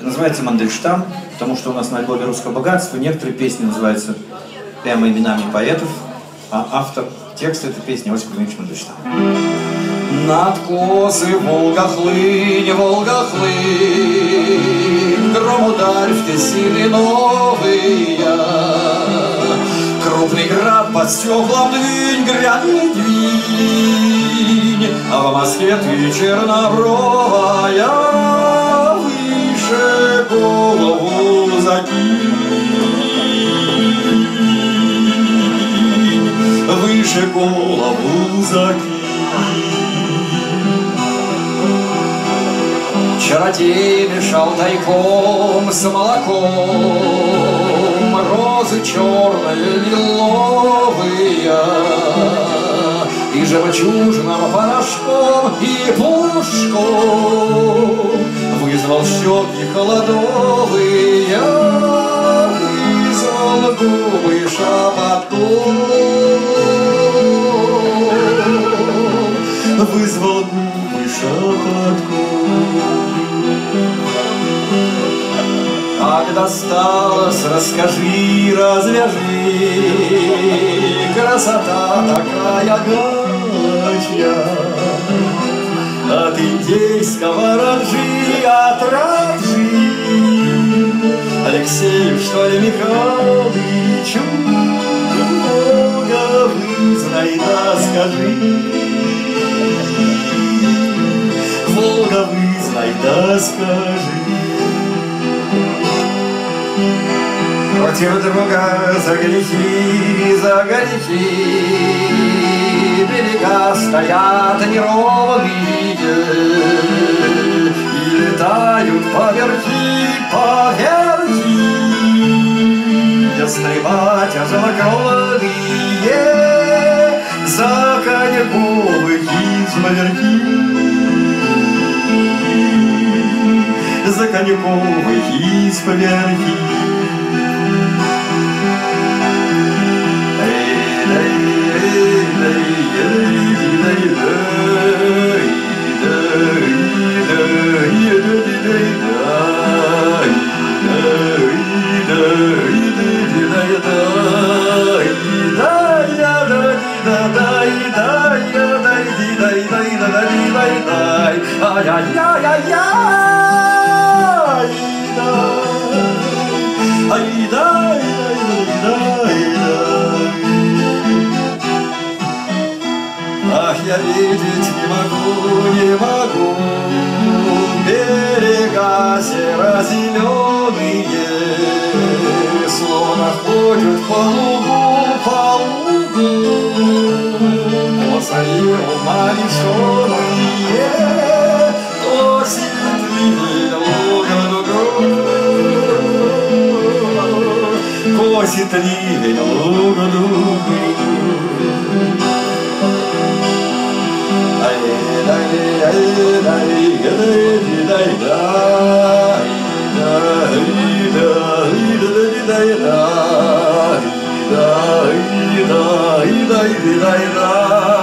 Называется Мандельштам, потому что у нас на альбоме «Русское богатство» некоторые песни называются прямо именами поэтов, а автор текста этой песни Осип Ильич Мандельштам. Над косы Волга хлынь, Волга хлынь, Гром ударь в тесины новые. Крупный град под стеклом двинь, грянет двинь, А в Москве ты чернобровая, голову закинь. Выше голову закинь. Чародей мешал тайком с молоком Розы черные лиловые жемчужным порошком и пушком. Вызвал щеки холодовые Вызвал губы шепотком Вызвал губы шепотком Как досталось, расскажи, развяжи. Красота такая горячая От индейского раджи, от раджи Алексею, что ли, Михайловичу Бога вызнай, да скажи Волга вызнай, да скажи Против друга за грехи, за грехи Берега стоят неровные летают поверхи, поверхи. Ястребать ожелокровные За коньяковых измаверки За коньяковых измаверки Ах, я видеть не могу, не могу. Берега серо-зеленые Словно ходят по лугу, по лугу. По своей ума tărie de lungă lumii. Dai, dai, dai, dai, dai, dai,